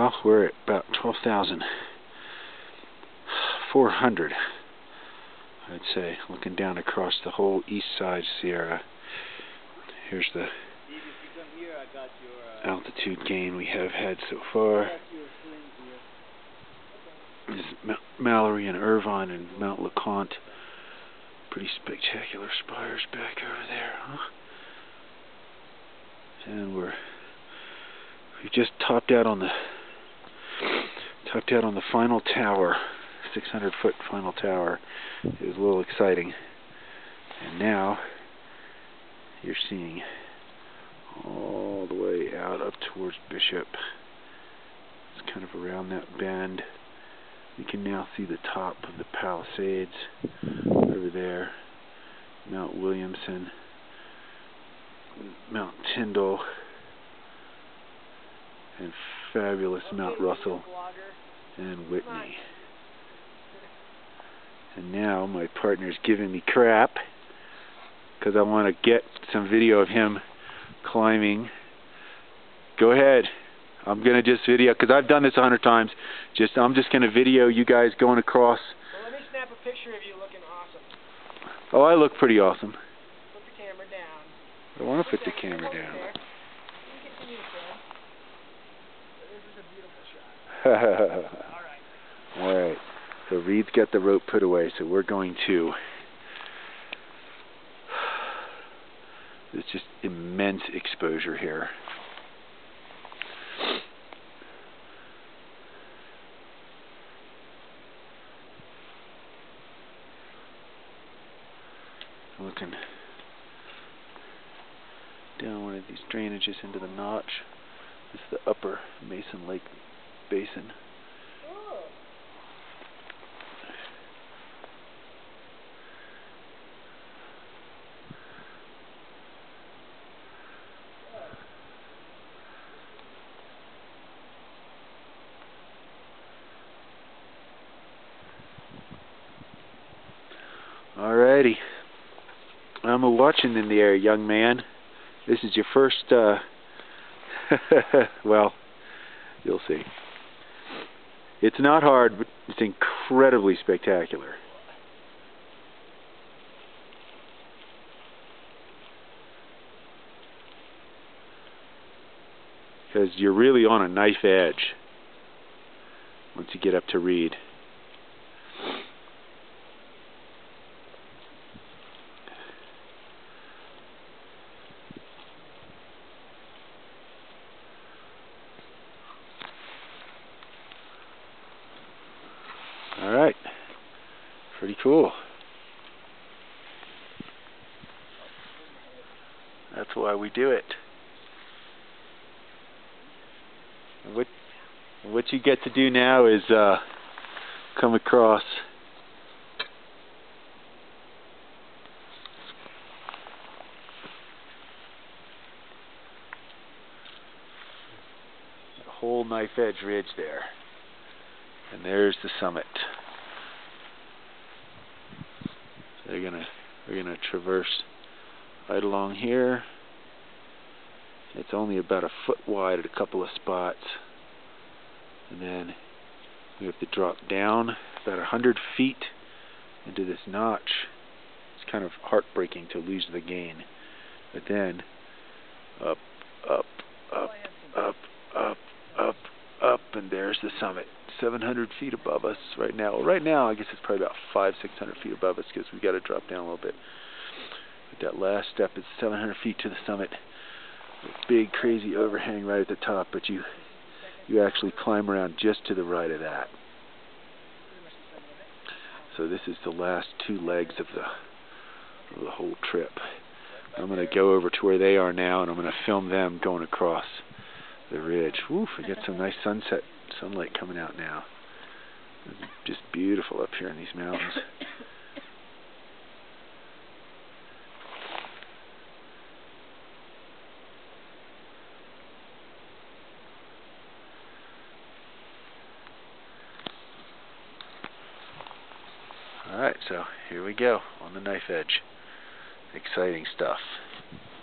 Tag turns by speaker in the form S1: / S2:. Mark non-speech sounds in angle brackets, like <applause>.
S1: Well, we're at about 12,400, I'd say, looking down across the whole east side Sierra. Here's the altitude gain we have had so far. This is Mallory and Irvine and Mount LeConte. Pretty spectacular spires back over there, huh? And we're we've just topped out on the topped out on the final tower, 600 foot final tower. It was a little exciting. And now you're seeing all the way out up towards Bishop. It's kind of around that bend. You can now see the top of the Palisades over there. Mount Williamson, Mount Tyndall, and fabulous Mount Russell and Whitney. And now my partner's giving me crap because I want to get some video of him climbing. Go ahead. I'm gonna just video because I've done this a hundred times. Just I'm just gonna video you guys going across.
S2: Well, let me snap a picture of you looking awesome.
S1: Oh, I look pretty awesome.
S2: Put the camera down.
S1: I want to put the camera down. <laughs>
S2: All right.
S1: So Reid's got the rope put away, so we're going to. There's just immense exposure here. looking down one of these drainages into the notch. This is the upper Meysan Lake Basin. Alrighty. I'm a watching in the air, young man. This is your first, uh, <laughs> well, you'll see. It's not hard, but it's incredibly spectacular. Because you're really on a knife edge once you get up to Reid. Alright. Pretty cool. That's why we do it. what what you get to do now is uh, come across whole knife edge ridge there. And there's the summit. They're gonna we're gonna traverse right along here. It's only about a foot wide at a couple of spots. And then we have to drop down about a hundred feet into this notch. It's kind of heartbreaking to lose the gain. But then up, up, up, up, up, up, up, and there's the summit. 700 feet above us right now. Well, right now, I guess it's probably about five, 600 feet above us because we got to drop down a little bit. But that last step is 700 feet to the summit. Big, crazy overhang right at the top, but you you actually climb around just to the right of that. So this is the last two legs of the of the whole trip. I'm going to go over to where they are now, and I'm going to film them going across the ridge. Woof, I get some nice sunset sunlight coming out now. It's just beautiful up here in these mountains. <coughs> Alright, so here we go on the knife edge. Exciting stuff.